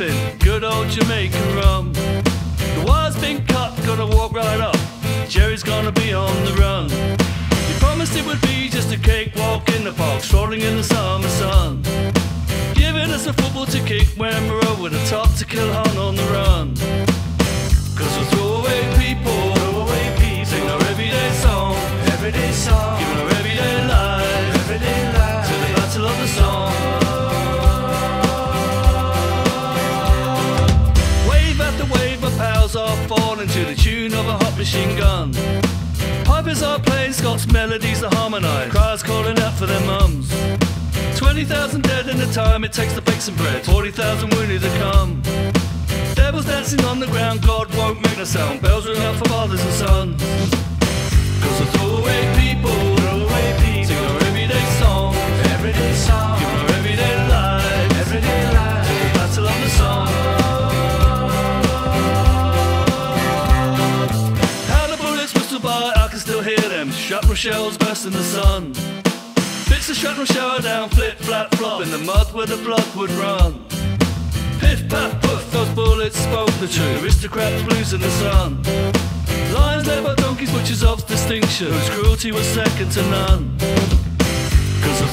sipping good old Jamaican rum. The wire's been cut, gonna walk right up. Jerry's gonna be on the run. He promised it would be just a cakewalk in the park, strolling in the summer sun. Giving us a football to kick when we're over the top to kill Hun on the run. Of a hot machine gun. Pipers are playing Scots melodies that harmonise, cries calling out for their mums. 20,000 dead in the time it takes to bake some bread, 40,000 wounded to come. Devils dancing on the ground, God won't make no sound. Bells ring out for fathers and sons. Cause we're throwaway people, Shrapnel shells burst in the sun. Bits of shrapnel shower down, flip, flap, flop in the mud where the blood would run. Piff, paff, puff, those bullets spoke the truth. Aristocrats blues in the sun. Lions led by donkeys, butchers of distinction, whose cruelty was second to none. Cause we're